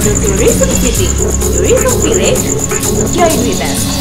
Tourism City, Tourism Village. Join with us.